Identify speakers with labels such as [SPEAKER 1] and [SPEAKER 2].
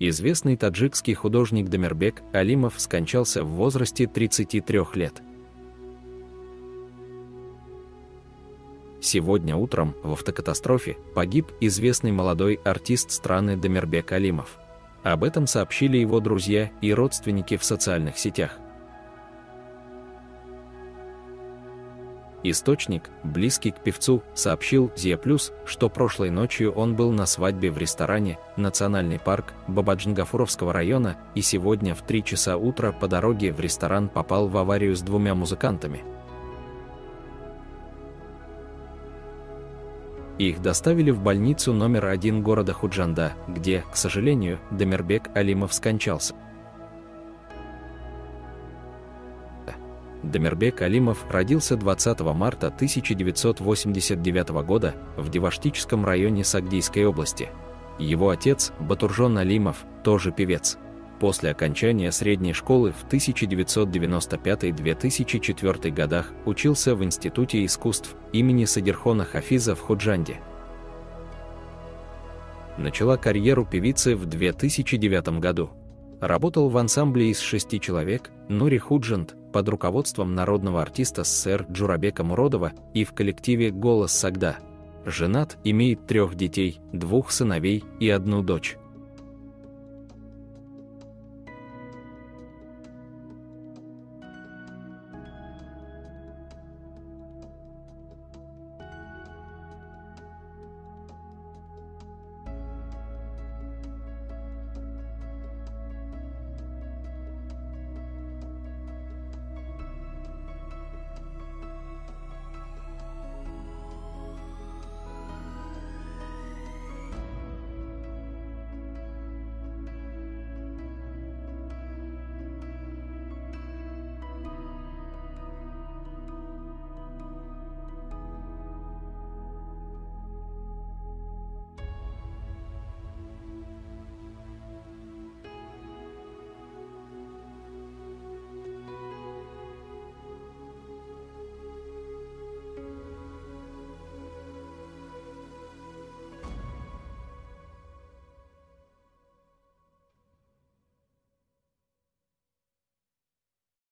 [SPEAKER 1] Известный таджикский художник Дамирбек Алимов скончался в возрасте 33 лет. Сегодня утром в автокатастрофе погиб известный молодой артист страны Дамирбек Алимов. Об этом сообщили его друзья и родственники в социальных сетях. Источник, близкий к певцу, сообщил Зия Плюс, что прошлой ночью он был на свадьбе в ресторане «Национальный парк» Бабаджангафуровского района и сегодня в 3 часа утра по дороге в ресторан попал в аварию с двумя музыкантами. Их доставили в больницу номер один города Худжанда, где, к сожалению, Дамирбек Алимов скончался. Дамирбек Алимов родился 20 марта 1989 года в Деваштическом районе Сагдийской области. Его отец, Батуржон Алимов, тоже певец. После окончания средней школы в 1995-2004 годах учился в Институте искусств имени Садирхона Хафиза в Худжанде. Начала карьеру певицы в 2009 году. Работал в ансамбле из шести человек «Нури Худжанд» под руководством народного артиста СССР Джурабека Муродова и в коллективе «Голос Сагда». Женат, имеет трех детей, двух сыновей и одну дочь.